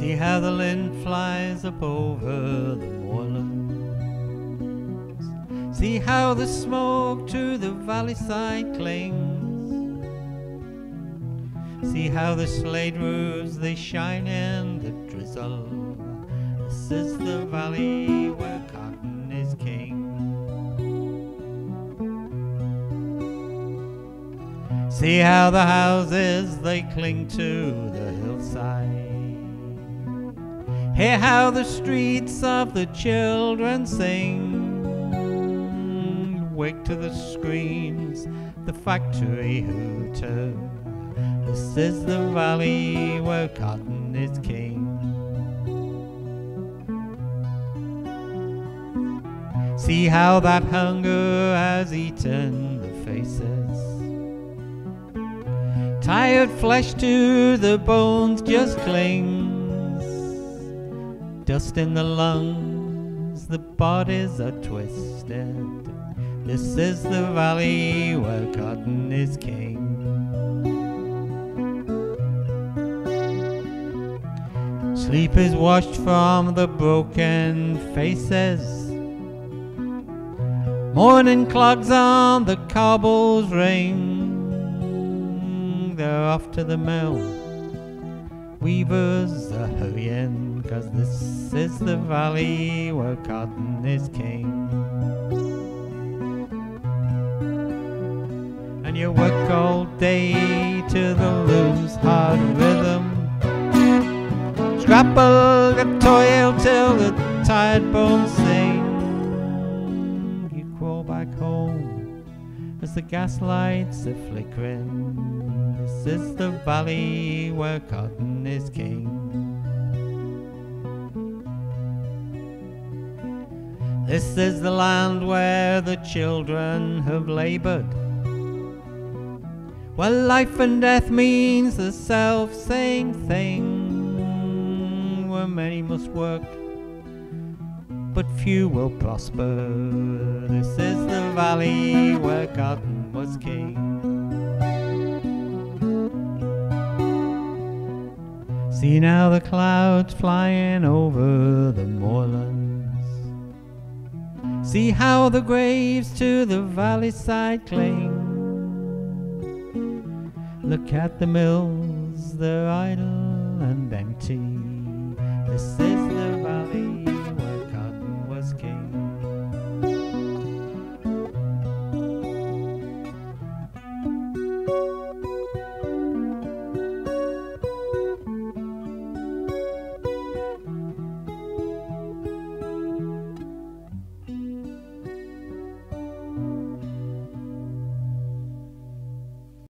Merlin flies up over the moorlands. See how the smoke to the valley side clings. See how the slate roofs they shine in the drizzle. This is the valley where cotton is king. See how the houses they cling to the hillside. Hear how the streets of the children sing. Mm, wake to the screams, the factory hooter. This is the valley where cotton is king. See how that hunger has eaten the faces. Tired flesh to the bones just clings. Dust in the lungs, the bodies are twisted. This is the valley where cotton is king. Sleep is washed from the broken faces. Morning clogs on the cobbles ring. They're off to the mill. Weavers are hurrying, cause this is the valley where cotton is king. And you work all day to the loose hard rhythm. Scrapple and toil till the tired bones sing. You crawl back home as the gas lights are flickering. This is the valley where cotton is king. This is the land where the children have labored. Where life and death means the self same thing. Where many must work, but few will prosper. This is the valley where cotton was king. See now the clouds flying over the moorlands. See how the graves to the valley side cling. Look at the mills, they're idle and empty. This is the valley